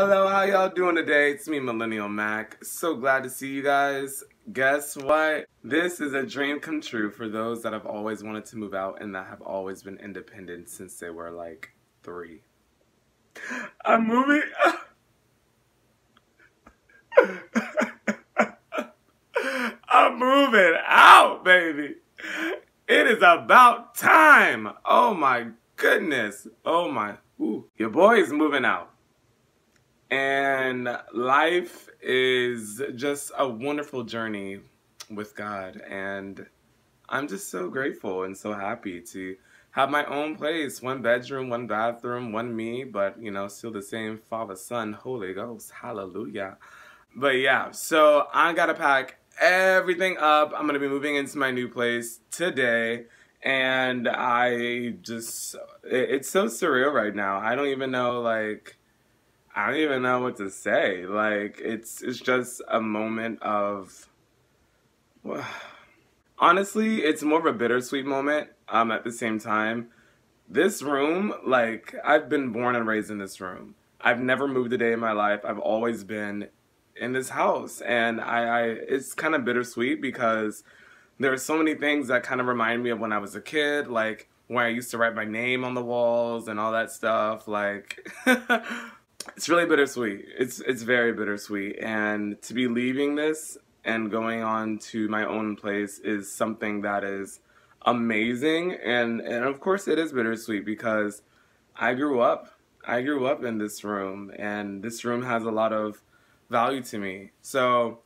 Hello, how y'all doing today? It's me, Millennial Mack. So glad to see you guys. Guess what? This is a dream come true for those that have always wanted to move out and that have always been independent since they were like three. I'm moving. I'm moving out, baby. It is about time. Oh my goodness. Oh my. Ooh. Your boy is moving out. And life is just a wonderful journey with God. And I'm just so grateful and so happy to have my own place one bedroom, one bathroom, one me, but you know, still the same Father, Son, Holy Ghost. Hallelujah. But yeah, so I gotta pack everything up. I'm gonna be moving into my new place today. And I just, it's so surreal right now. I don't even know, like, I don't even know what to say. Like it's it's just a moment of well, honestly, it's more of a bittersweet moment. Um at the same time, this room, like I've been born and raised in this room. I've never moved a day in my life. I've always been in this house and I, I it's kind of bittersweet because there are so many things that kind of remind me of when I was a kid, like where I used to write my name on the walls and all that stuff. Like it's really bittersweet. It's it's very bittersweet, and to be leaving this and going on to my own place is something that is amazing, and and of course it is bittersweet because I grew up. I grew up in this room, and this room has a lot of value to me. So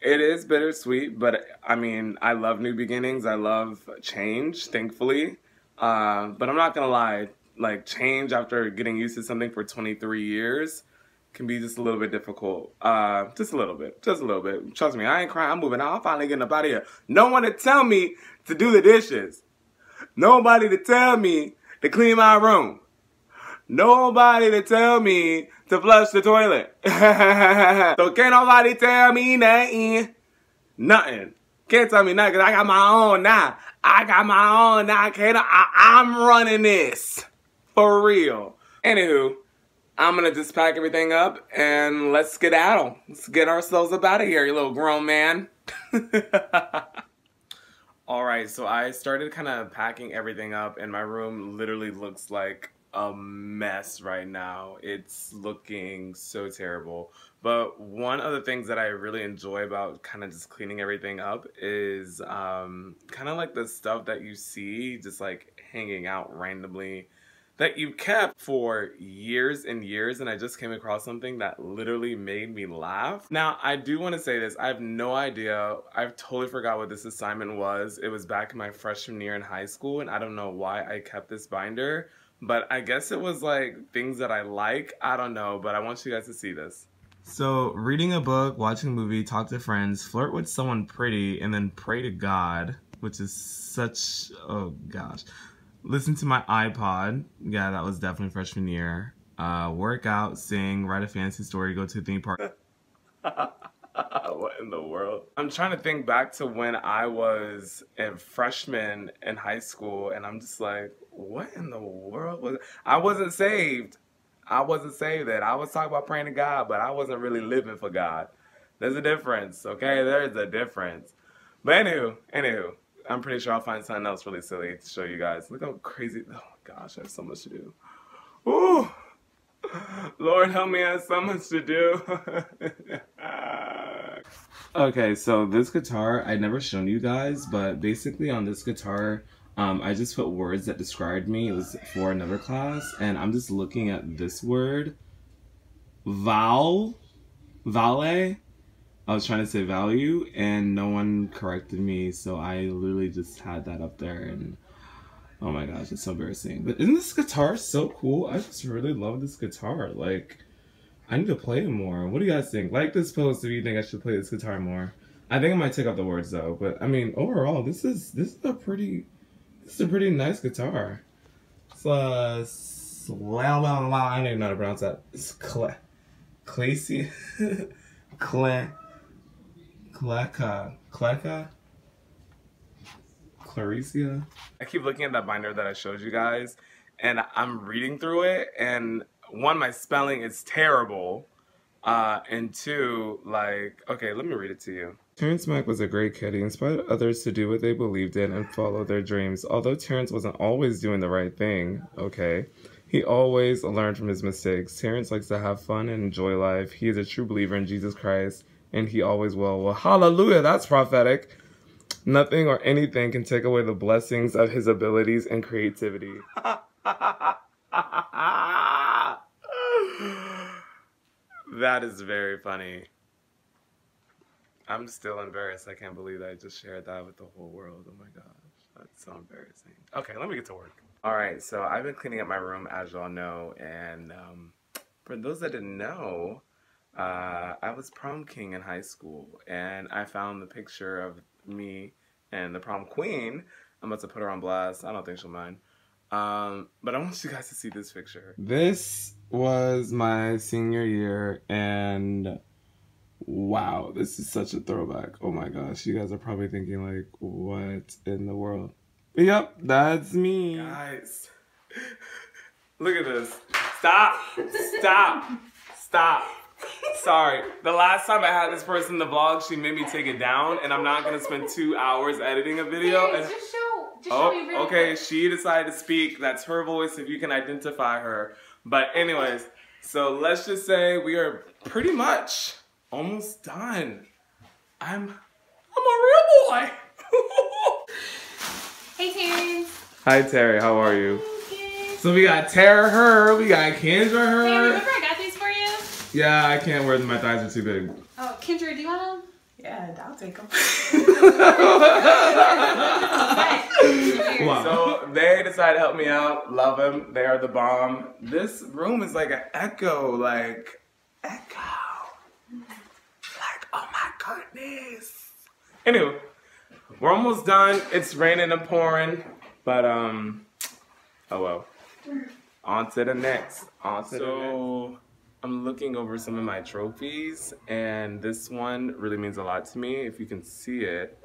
it is bittersweet, but I mean, I love new beginnings. I love change, thankfully. Uh, but I'm not gonna lie, like change after getting used to something for 23 years can be just a little bit difficult. Uh, just a little bit, just a little bit. Trust me, I ain't crying. I'm moving out. I'm finally getting up out of here. No one to tell me to do the dishes. Nobody to tell me to clean my room. Nobody to tell me to flush the toilet. so can't nobody tell me nothing. Nothing. Can't tell me nothing because I got my own now. I got my own now. Can't I, I'm running this. For real. Anywho, I'm gonna just pack everything up and let's get out. Let's get ourselves up out of here, you little grown man. Alright, so I started kind of packing everything up and my room literally looks like a mess right now. It's looking so terrible. But one of the things that I really enjoy about kind of just cleaning everything up is um, kind of like the stuff that you see just like hanging out randomly that you kept for years and years and I just came across something that literally made me laugh. Now, I do want to say this. I have no idea. I've totally forgot what this assignment was. It was back in my freshman year in high school and I don't know why I kept this binder, but I guess it was like things that I like. I don't know, but I want you guys to see this. So, reading a book, watching a movie, talk to friends, flirt with someone pretty, and then pray to God, which is such, oh gosh listen to my iPod. Yeah, that was definitely freshman year. Uh, work out, sing, write a fancy story, go to a theme park. what in the world? I'm trying to think back to when I was a freshman in high school, and I'm just like, what in the world was? I wasn't saved. I wasn't saved. That I was talking about praying to God, but I wasn't really living for God. There's a difference, okay? There's a difference. But anywho, anywho, I'm pretty sure I'll find something else really silly to show you guys. Look how crazy. Oh my gosh, I have so much to do. Ooh. Lord help me, I have so much to do. okay, so this guitar, I'd never shown you guys, but basically on this guitar, um, I just put words that described me. It was for another class, and I'm just looking at this word. Val, vale, I was trying to say value and no one corrected me, so I literally just had that up there and oh my gosh, it's so embarrassing. But isn't this guitar so cool? I just really love this guitar. Like, I need to play it more. What do you guys think? Like this post if you think I should play this guitar more. I think I might take out the words though, but I mean overall this is this is a pretty this is a pretty nice guitar. It's uh la la la I don't even know how to pronounce that. It's Cla Clacy Cla Cleca. Cleca? Claricia? I keep looking at that binder that I showed you guys, and I'm reading through it, and one, my spelling is terrible. Uh, and two, like, okay, let me read it to you. Terrance Mack was a great kid. He inspired others to do what they believed in and follow their dreams. Although Terrance wasn't always doing the right thing, okay, he always learned from his mistakes. Terrance likes to have fun and enjoy life. He is a true believer in Jesus Christ, and he always will. Well, hallelujah, that's prophetic. Nothing or anything can take away the blessings of his abilities and creativity. that is very funny. I'm still embarrassed. I can't believe I just shared that with the whole world. Oh my gosh, that's so embarrassing. Okay, let me get to work. All right, so I've been cleaning up my room, as y'all know, and um, for those that didn't know, uh, was prom king in high school, and I found the picture of me and the prom queen. I'm about to put her on blast. I don't think she'll mind. Um, but I want you guys to see this picture. This was my senior year, and wow, this is such a throwback. Oh my gosh, you guys are probably thinking like, what in the world? But yep, that's me. Guys, look at this. Stop, stop, stop. Sorry, the last time I had this person in the vlog, she made me take it down, and I'm not gonna spend two hours editing a video. And, just show, just oh, show me really okay, quick. she decided to speak. That's her voice if you can identify her. But anyways, so let's just say we are pretty much almost done. I'm, I'm a real boy. Hey, Terrance. Hi Terry, how are you? So we got Tara her, we got Kendra Hey, her. remember I got these for you? Yeah, I can't wear them. My thighs are too big. Oh, Kendra, do you want them? Yeah, I'll take them. So they decided to help me out. Love them. They are the bomb. This room is like an echo, like echo. Like oh my goodness. Anyway, we're almost done. It's raining and pouring, but um, oh well. On to the next. On to so, I'm looking over some of my trophies, and this one really means a lot to me. If you can see it,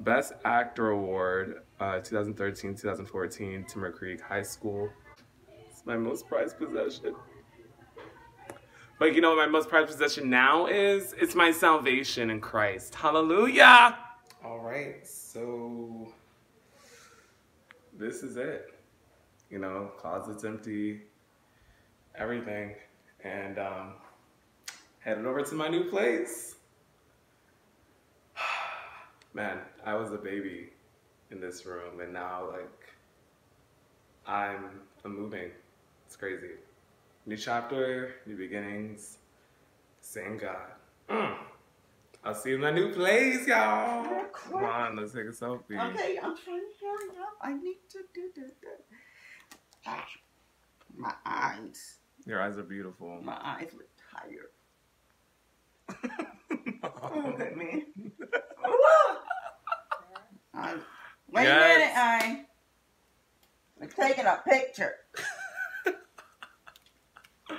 Best Actor Award, uh, 2013, 2014, Timber Creek High School. It's my most prized possession. But you know what my most prized possession now is? It's my salvation in Christ. Hallelujah! All right, so this is it. You know, closet's empty, everything. And um, headed over to my new place. Man, I was a baby in this room, and now, like, I'm, I'm moving. It's crazy. New chapter, new beginnings, same God. Mm. I'll see you in my new place, y'all. Come on, let's take a selfie. Okay, I'm trying to hurry up. I need to do this. Ah, my eyes. Your eyes are beautiful. My eyes look tired. Look at me. I, wait Yes. a minute, I. I'm taking a picture.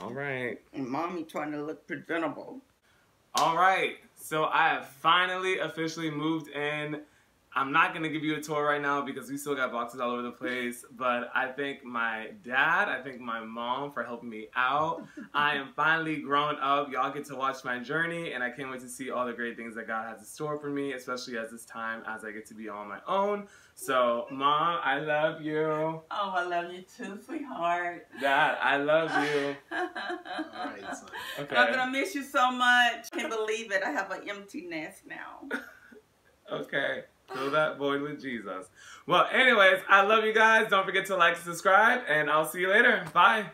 All right. And mommy trying to look presentable. All right, so I have finally officially moved in. I'm not gonna give you a tour right now because we still got boxes all over the place, but I thank my dad, I thank my mom for helping me out. I am finally grown up. Y'all get to watch my journey, and I can't wait to see all the great things that God has in store for me, especially as this time as I get to be on my own. So, mom, I love you. Oh, I love you too, sweetheart. Dad, I love you. Alright, son. Okay. I'm gonna miss you so much. Can't believe it. I have an empty nest now. Okay. Fill that void with Jesus. Well, anyways, I love you guys. Don't forget to like, subscribe, and I'll see you later. Bye.